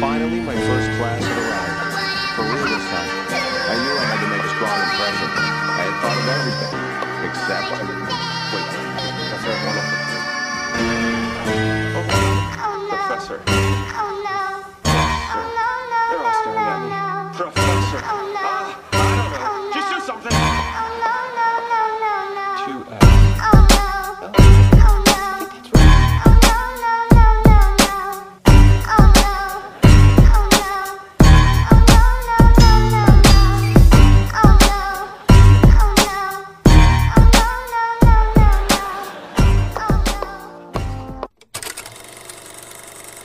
Finally, my first class had arrived. For real this time. I knew I had to make a strong impression. I had thought of everything. Except... Wait, Professor, one of. Oh, oh Professor. Oh,